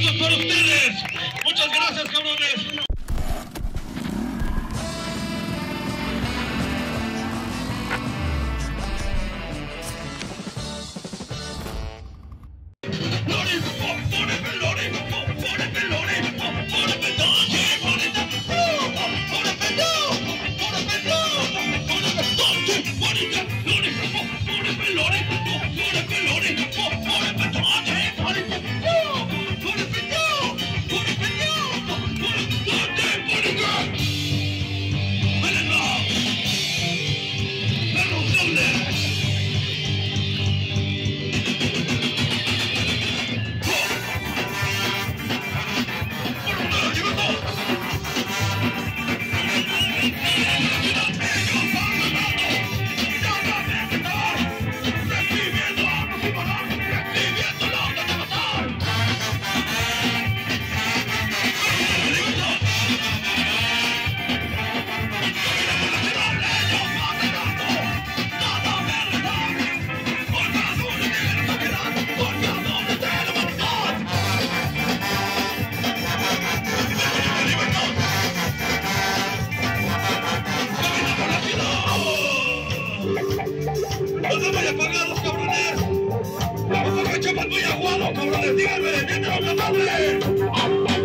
aplausos por ustedes. Muchas gracias, cabrones. los colores tierra, de los nobles.